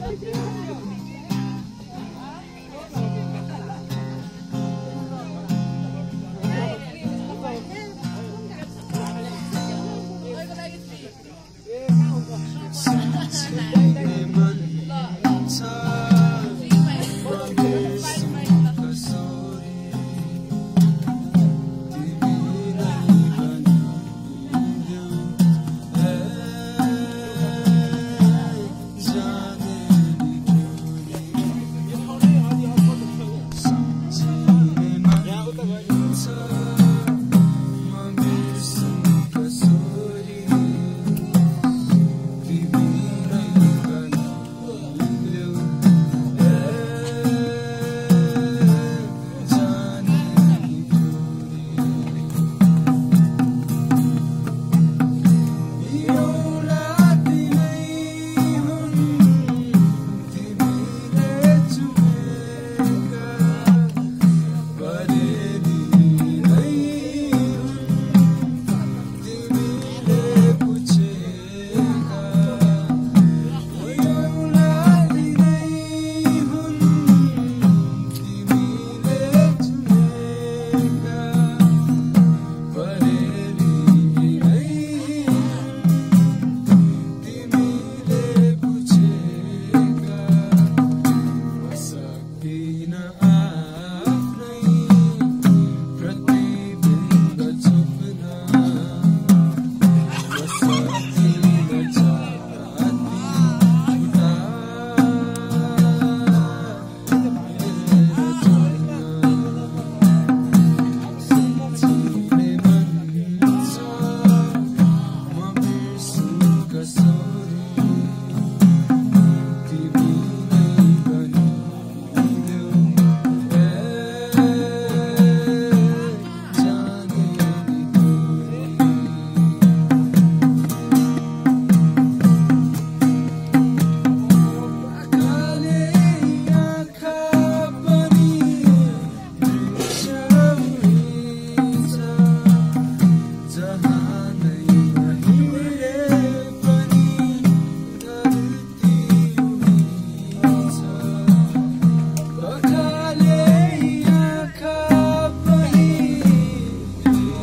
Thank you. Cause